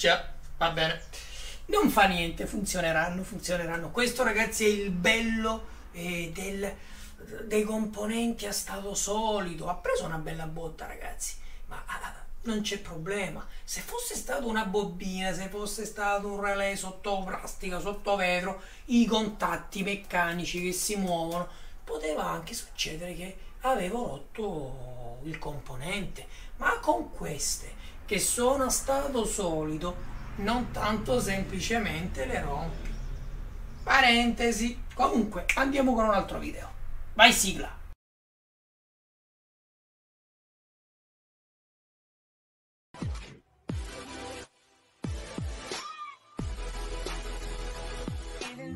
Ah già, va bene. Non fa niente, funzioneranno, funzioneranno. Questo ragazzi è il bello eh, del, dei componenti a stato solido. Ha preso una bella botta ragazzi, ma ah, non c'è problema. Se fosse stata una bobina, se fosse stato un relè sotto plastica, sotto vetro, i contatti meccanici che si muovono, poteva anche succedere che avevo rotto il componente. Ma con queste che sono a stato solido, non tanto semplicemente le rompi. Parentesi. Comunque, andiamo con un altro video. Vai sigla!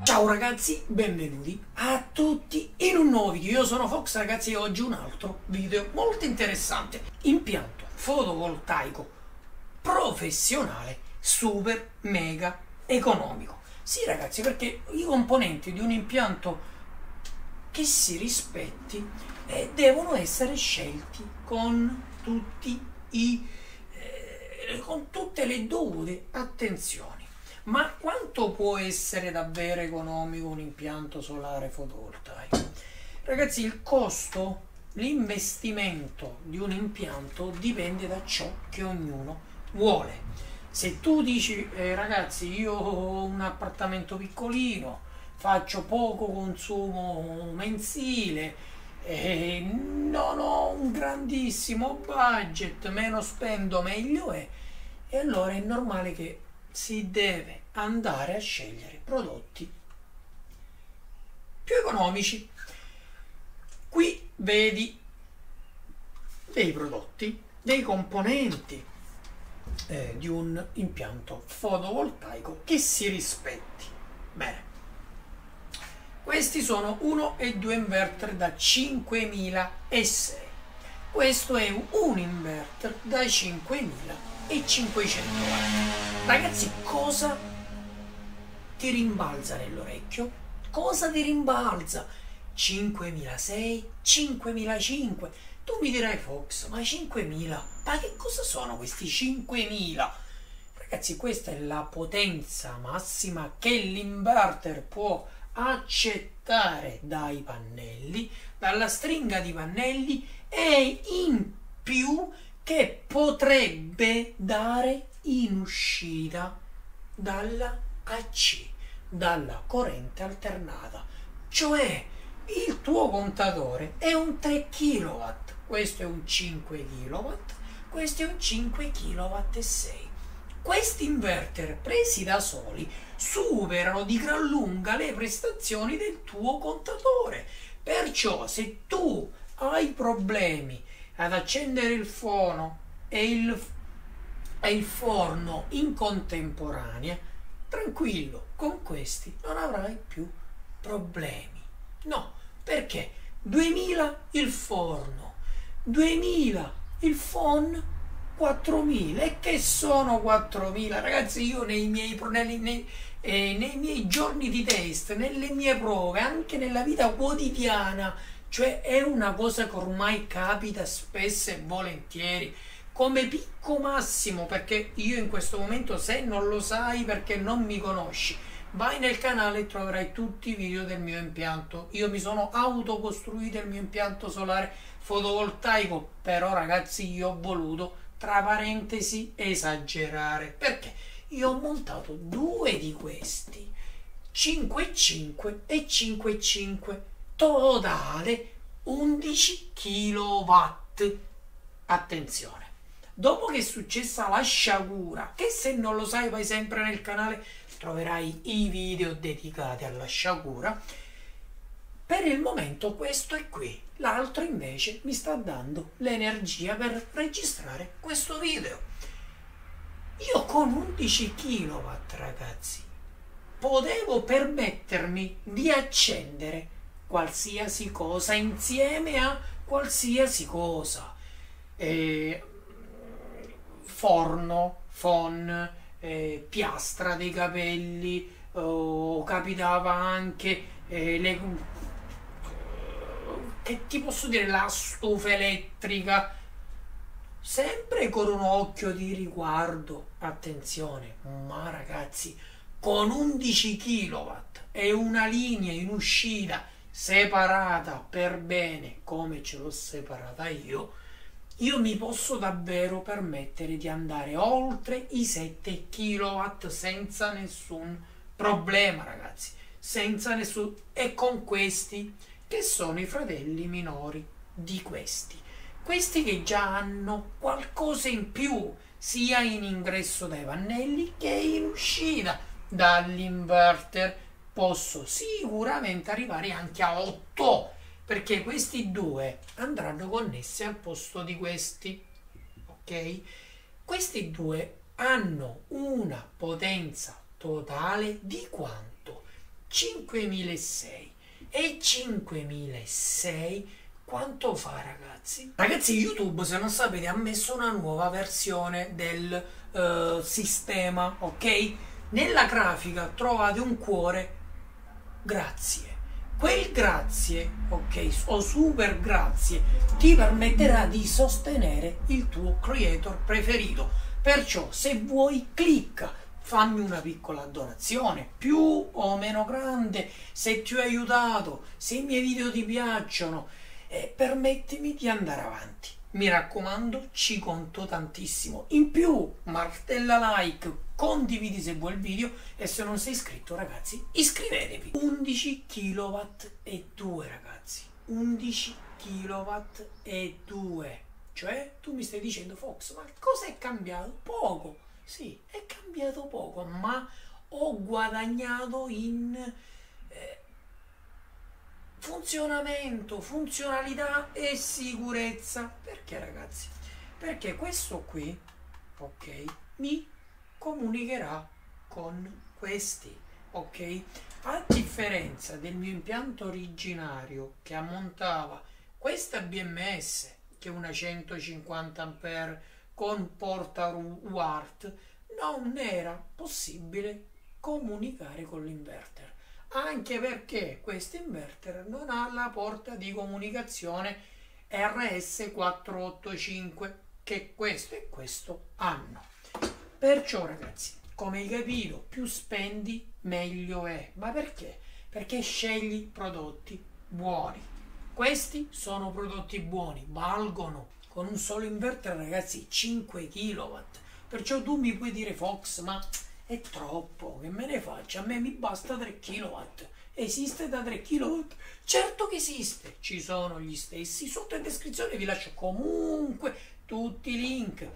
Ciao ragazzi, benvenuti a tutti in un nuovo video. Io sono Fox ragazzi e oggi un altro video molto interessante. Impianto fotovoltaico professionale super mega economico. Sì ragazzi, perché i componenti di un impianto che si rispetti eh, devono essere scelti con i eh, con tutte le dovute attenzioni. Ma quanto può essere davvero economico un impianto solare fotovoltaico? Ragazzi, il costo, l'investimento di un impianto dipende da ciò che ognuno vuole. Se tu dici, eh, ragazzi, io ho un appartamento piccolino, faccio poco consumo mensile, eh, non ho un grandissimo budget, meno spendo meglio è, e allora è normale che si deve andare a scegliere prodotti più economici. Qui vedi dei prodotti, dei componenti eh, di un impianto fotovoltaico che si rispetti. Bene. Questi sono 1 e 2 inverter da 5000 S. Questo è un inverter da 5000 e 500 watt. Ragazzi, cosa ti rimbalza nell'orecchio? Cosa ti rimbalza? 5006, 5005. Tu mi dirai Fox, ma 5000? Ma che cosa sono questi 5000? Ragazzi, questa è la potenza massima che l'inverter può accettare dai pannelli, dalla stringa di pannelli e in più che potrebbe dare in uscita dalla AC, dalla corrente alternata. Cioè il tuo contatore è un 3 kW, questo è un 5 kW, questo è un 5 kW e 6. Questi inverter presi da soli superano di gran lunga le prestazioni del tuo contatore. Perciò se tu hai problemi ad accendere il fono e il, e il forno in contemporanea, tranquillo, con questi non avrai più problemi. No, perché 2000 il forno, 2000 il phone, 4000 e che sono 4000 ragazzi io nei miei, nei, nei, eh, nei miei giorni di test nelle mie prove anche nella vita quotidiana cioè è una cosa che ormai capita spesso e volentieri come picco massimo perché io in questo momento se non lo sai perché non mi conosci vai nel canale e troverai tutti i video del mio impianto. Io mi sono autocostruito il mio impianto solare fotovoltaico però ragazzi io ho voluto tra parentesi esagerare perché io ho montato due di questi 5,5 e 5,5 totale 11 kW. Attenzione. Dopo che è successa la sciagura, che se non lo sai vai sempre nel canale, troverai i video dedicati alla sciagura. Per il momento questo è qui, l'altro invece mi sta dando l'energia per registrare questo video. Io con 11 kW ragazzi potevo permettermi di accendere qualsiasi cosa insieme a qualsiasi cosa. Eh, forno, phon, eh, piastra dei capelli, o capitava anche eh, le, che ti posso dire la stufa elettrica? Sempre con un occhio di riguardo, attenzione, ma ragazzi, con 11 kW e una linea in uscita separata per bene come ce l'ho separata io, io mi posso davvero permettere di andare oltre i 7 kW senza nessun problema, ragazzi, senza nessun e con questi che sono i fratelli minori di questi. Questi che già hanno qualcosa in più, sia in ingresso dai pannelli che in uscita dall'inverter. Posso sicuramente arrivare anche a 8 perché questi due andranno connessi al posto di questi ok? Questi due hanno una potenza totale di quanto? 5006 e 5006 quanto fa ragazzi ragazzi youtube se non sapete ha messo una nuova versione del uh, sistema ok nella grafica trovate un cuore grazie. Quel grazie, ok, o super grazie, ti permetterà di sostenere il tuo creator preferito. Perciò, se vuoi, clicca, fammi una piccola donazione, più o meno grande, se ti ho aiutato, se i miei video ti piacciono, e permettimi di andare avanti. Mi raccomando, ci conto tantissimo. In più, martella like, condividi se vuoi il video e se non sei iscritto ragazzi iscrivetevi 11 kW e 2 ragazzi 11 kW e 2 cioè tu mi stai dicendo Fox ma cosa è cambiato? poco sì è cambiato poco ma ho guadagnato in eh, funzionamento funzionalità e sicurezza perché ragazzi? perché questo qui ok mi comunicherà con questi ok a differenza del mio impianto originario che ammontava questa BMS che è una 150 A con porta UART non era possibile comunicare con l'inverter anche perché questo inverter non ha la porta di comunicazione RS485 che questo e questo hanno Perciò ragazzi, come hai capito, più spendi meglio è. Ma perché? Perché scegli prodotti buoni. Questi sono prodotti buoni, valgono con un solo inverter ragazzi 5 kW. Perciò tu mi puoi dire Fox, ma è troppo, che me ne faccio? A me mi basta 3 kW. Esiste da 3 kW? Certo che esiste, ci sono gli stessi. Sotto in descrizione vi lascio comunque tutti i link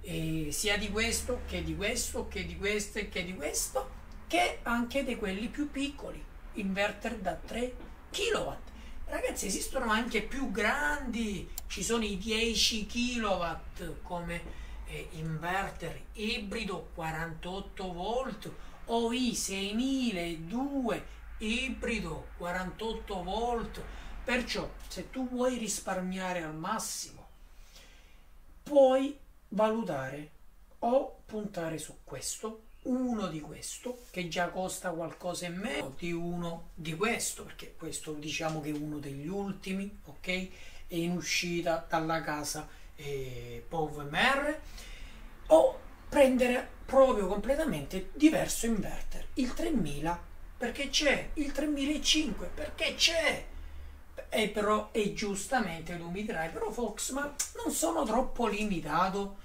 e sia di questo che di questo che di questo che di questo che anche di quelli più piccoli inverter da 3 kW ragazzi esistono anche più grandi ci sono i 10 kW come eh, inverter ibrido 48 volt o i 6002 ibrido 48 volt. Perciò se tu vuoi risparmiare al massimo puoi valutare o puntare su questo, uno di questo, che già costa qualcosa in meno di uno di questo, perché questo diciamo che è uno degli ultimi, ok? È in uscita dalla casa eh, POV o prendere proprio completamente diverso inverter, il 3000 perché c'è, il 3005 perché c'è, e però e giustamente tu mi dirai però Fox ma non sono troppo limitato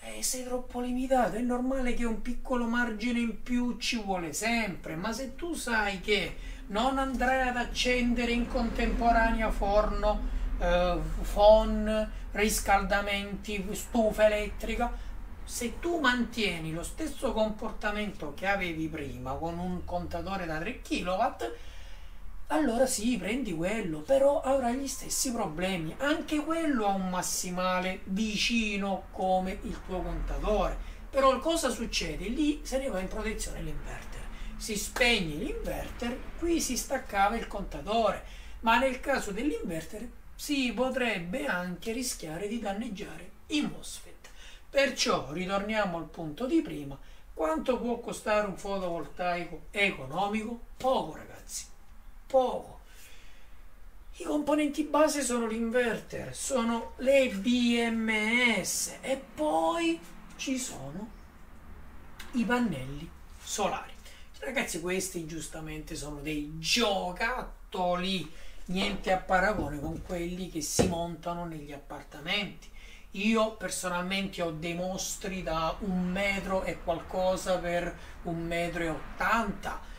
eh, sei troppo limitato è normale che un piccolo margine in più ci vuole sempre ma se tu sai che non andrai ad accendere in contemporanea forno eh, phon riscaldamenti stufa elettrica se tu mantieni lo stesso comportamento che avevi prima con un contatore da 3 kW allora sì, prendi quello, però avrai gli stessi problemi. Anche quello ha un massimale vicino come il tuo contatore. Però cosa succede? Lì se ne va in protezione l'inverter. Si spegne l'inverter, qui si staccava il contatore, ma nel caso dell'inverter si potrebbe anche rischiare di danneggiare i MOSFET. Perciò ritorniamo al punto di prima. Quanto può costare un fotovoltaico economico? Poco ragazzi poco. I componenti base sono l'inverter, sono le BMS e poi ci sono i pannelli solari. Ragazzi, questi giustamente sono dei giocattoli, niente a paragone con quelli che si montano negli appartamenti. Io personalmente ho dei mostri da un metro e qualcosa per un metro e ottanta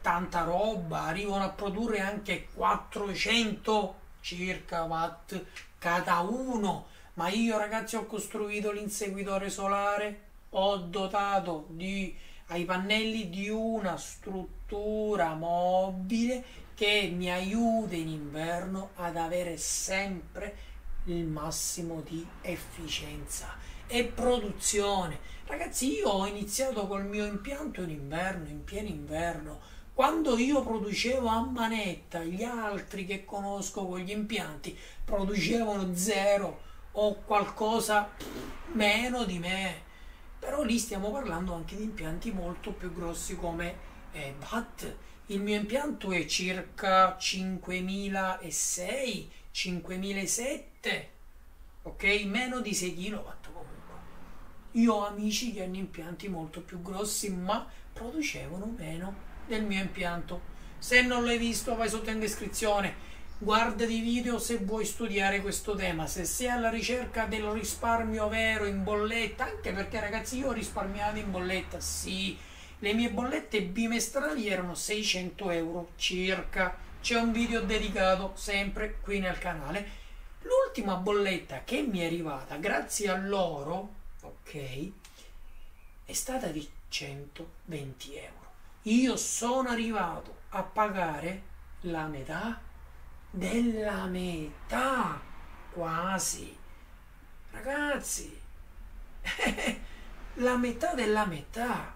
tanta roba, arrivano a produrre anche 400 circa watt cada uno. Ma io ragazzi ho costruito l'inseguitore solare, ho dotato di, ai pannelli di una struttura mobile che mi aiuta in inverno ad avere sempre il massimo di efficienza e produzione. Ragazzi, io ho iniziato col mio impianto in inverno, in pieno inverno, quando io producevo a manetta, gli altri che conosco con gli impianti producevano zero o qualcosa meno di me. Però lì stiamo parlando anche di impianti molto più grossi come eh, BAT. Il mio impianto è circa 5006, 5007, ok? Meno di 6 kW. Io ho amici che hanno impianti molto più grossi ma producevano meno del mio impianto. Se non l'hai visto vai sotto in descrizione, guarda i video se vuoi studiare questo tema, se sei alla ricerca del risparmio vero in bolletta, anche perché ragazzi io ho risparmiato in bolletta, sì, le mie bollette bimestrali erano 600 euro circa, c'è un video dedicato sempre qui nel canale. L'ultima bolletta che mi è arrivata grazie a loro, è stata di 120 euro io sono arrivato a pagare la metà della metà, quasi. Ragazzi, la metà della metà,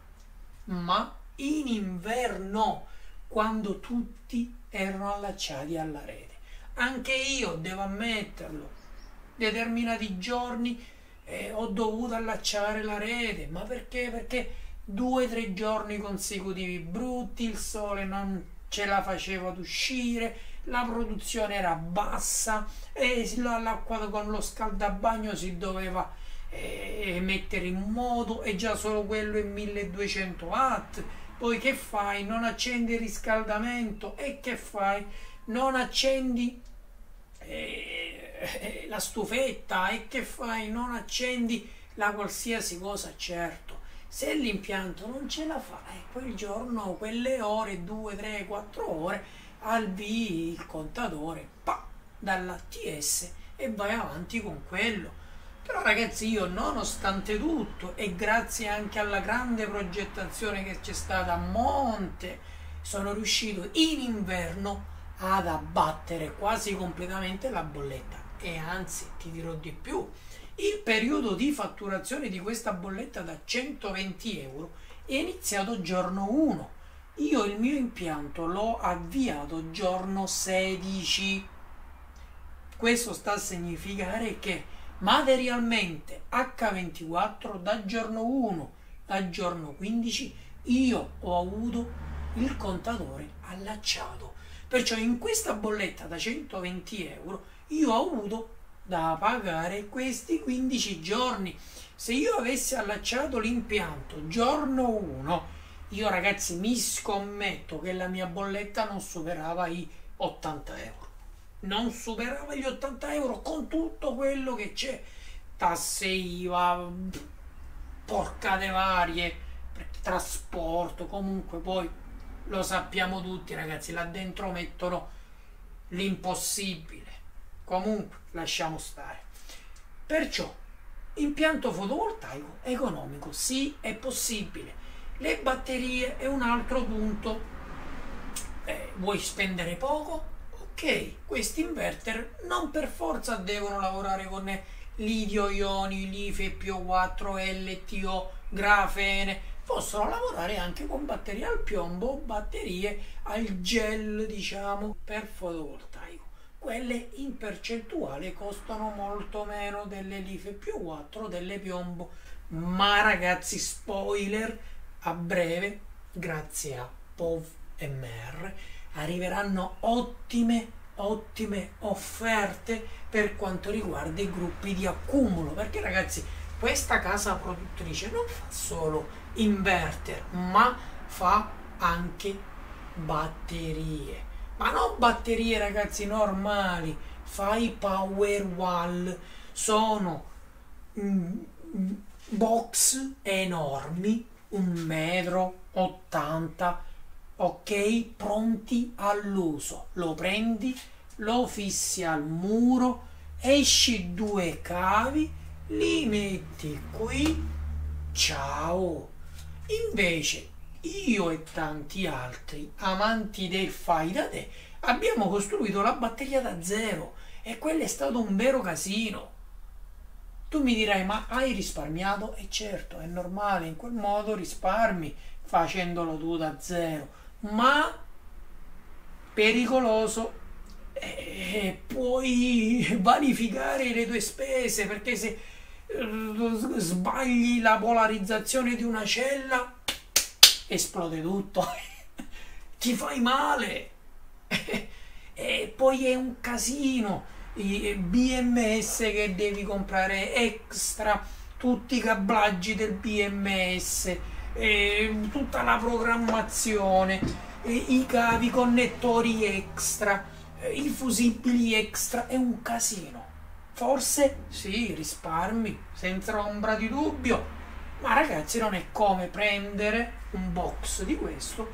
ma in inverno, quando tutti erano allacciati alla rete. Anche io devo ammetterlo, determinati giorni eh, ho dovuto allacciare la rete, ma perché? Perché due o tre giorni consecutivi brutti, il sole non ce la faceva ad uscire, la produzione era bassa e l'acqua con lo scaldabagno si doveva eh, mettere in moto e già solo quello è 1200 watt. Poi che fai? Non accendi il riscaldamento e che fai? Non accendi eh, la stufetta e che fai? Non accendi la qualsiasi cosa, certo se l'impianto non ce la fa, eh, quel giorno, quelle ore, 2, 3, 4 ore, albi il contatore pa, dall'ATS e vai avanti con quello. Però ragazzi io nonostante tutto e grazie anche alla grande progettazione che c'è stata a monte, sono riuscito in inverno ad abbattere quasi completamente la bolletta e anzi ti dirò di più il periodo di fatturazione di questa bolletta da 120 euro è iniziato giorno 1. Io il mio impianto l'ho avviato giorno 16. Questo sta a significare che materialmente H24 da giorno 1 a giorno 15 io ho avuto il contatore allacciato. Perciò in questa bolletta da 120 euro io ho avuto da pagare questi 15 giorni. Se io avessi allacciato l'impianto giorno 1, io ragazzi mi scommetto che la mia bolletta non superava i 80 euro. Non superava gli 80 euro con tutto quello che c'è. Tasse IVA, porcate varie, trasporto, comunque poi lo sappiamo tutti ragazzi, là dentro mettono l'impossibile Comunque, lasciamo stare. Perciò, impianto fotovoltaico economico, sì, è possibile. Le batterie è un altro punto. Eh, vuoi spendere poco? Ok, questi inverter non per forza devono lavorare con lidio-ioni, life PO4, LTO, grafene, possono lavorare anche con batterie al piombo, batterie al gel, diciamo, per fotovoltaico. Quelle in percentuale costano molto meno delle life più 4 delle piombo. Ma ragazzi spoiler a breve grazie a POV MR arriveranno ottime ottime offerte per quanto riguarda i gruppi di accumulo. Perché ragazzi questa casa produttrice non fa solo inverter ma fa anche batterie. Ma non batterie ragazzi normali. Fa i power wall. Sono box enormi un metro 80 ok? Pronti all'uso. Lo prendi lo fissi al muro esci due cavi li metti qui. Ciao invece io e tanti altri amanti del fai da te abbiamo costruito la batteria da zero e quello è stato un vero casino. Tu mi dirai ma hai risparmiato? E certo è normale in quel modo risparmi facendolo tu da zero ma pericoloso. Eh, puoi vanificare le tue spese perché se sbagli la polarizzazione di una cella esplode tutto. Ti fai male. E poi è un casino. I BMS che devi comprare extra tutti i cablaggi del BMS eh, tutta la programmazione, eh, i cavi connettori extra, eh, i fusibili extra, è un casino. Forse sì, risparmi, senza ombra di dubbio, ma ragazzi non è come prendere un box di questo,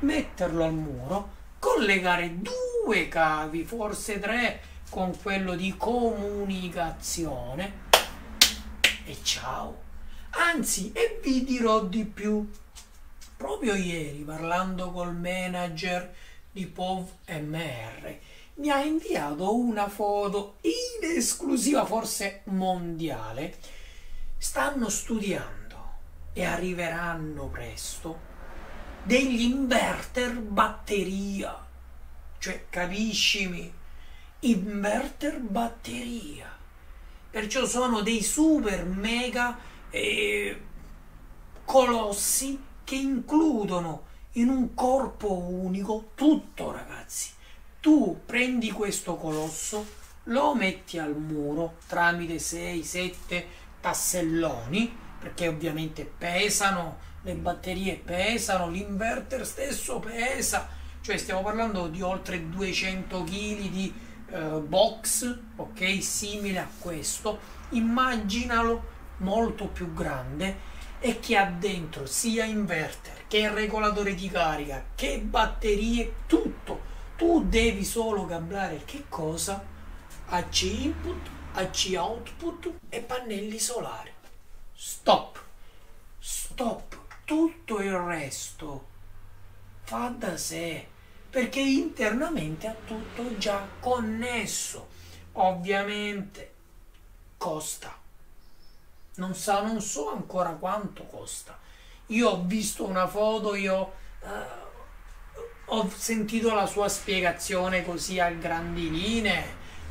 metterlo al muro, collegare due cavi, forse tre, con quello di comunicazione. E ciao. Anzi, e vi dirò di più. Proprio ieri, parlando col manager di POV MR, mi ha inviato una foto in esclusiva, forse mondiale. Stanno studiando e arriveranno presto degli inverter batteria. Cioè, capiscimi? Inverter batteria. Perciò sono dei super mega eh, colossi che includono in un corpo unico tutto, ragazzi. Tu prendi questo colosso, lo metti al muro tramite 6-7 tasselloni, perché ovviamente pesano, le batterie pesano, l'inverter stesso pesa, cioè stiamo parlando di oltre 200 kg di eh, box, ok, simile a questo. Immaginalo molto più grande e che ha dentro sia inverter che regolatore di carica che batterie, tutto. Tu devi solo cablare che cosa? AC input, AC output e pannelli solari. Stop. Stop. Tutto il resto fa da sé perché internamente ha tutto già connesso. Ovviamente costa non, sa, non so ancora quanto costa. Io ho visto una foto, io uh, ho sentito la sua spiegazione così a grandi linee.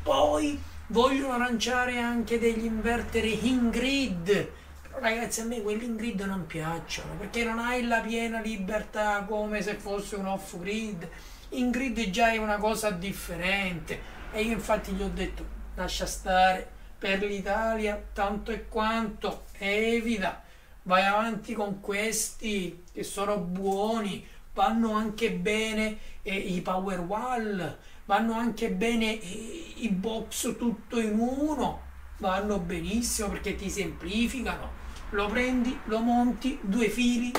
Poi vogliono lanciare anche degli inverter in grid. Però ragazzi a me quelli in grid non piacciono perché non hai la piena libertà come se fosse un off grid. In grid già è una cosa differente. E io infatti gli ho detto lascia stare per l'Italia tanto e quanto, evita, vai avanti con questi che sono buoni, vanno anche bene eh, i power wall, vanno anche bene eh, i box tutto in uno, vanno benissimo perché ti semplificano, lo prendi, lo monti, due fili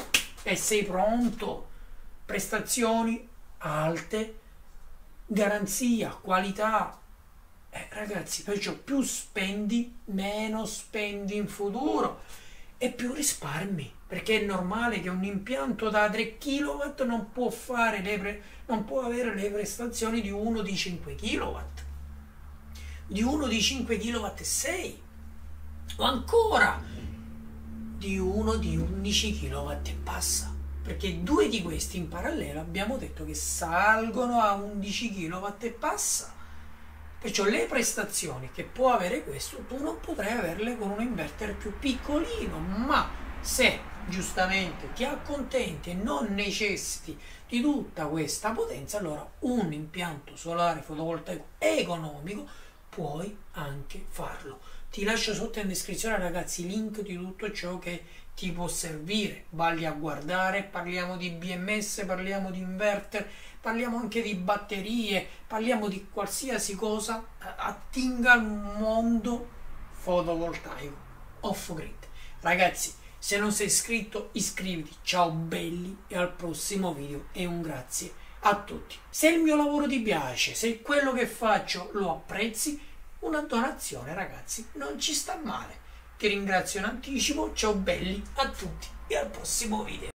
e sei pronto, prestazioni alte, garanzia, qualità, eh, ragazzi, perciò più spendi, meno spendi in futuro e più risparmi, perché è normale che un impianto da 3 kW non può, fare le pre- non può avere le prestazioni di uno di 5 kW, di uno di 5 kW e 6, o ancora di uno di 11 kW e passa. Perché due di questi in parallelo abbiamo detto che salgono a 11 kW e passa Perciò le prestazioni che può avere questo tu non potrai averle con un inverter più piccolino, ma Se giustamente ti accontenti e non necessiti di tutta questa potenza, allora un impianto solare fotovoltaico economico puoi anche farlo. Ti lascio sotto in descrizione ragazzi i link di tutto ciò che ti può servire, valli a guardare, parliamo di BMS, parliamo di inverter, parliamo anche di batterie, parliamo di qualsiasi cosa eh, attinga al mondo fotovoltaico off grid. Ragazzi, se non sei iscritto iscriviti, ciao belli e al prossimo video e un grazie a tutti. Se il mio lavoro ti piace, se quello che faccio lo apprezzi, una donazione ragazzi non ci sta male. Ti ringrazio in anticipo, ciao belli a tutti e al prossimo video.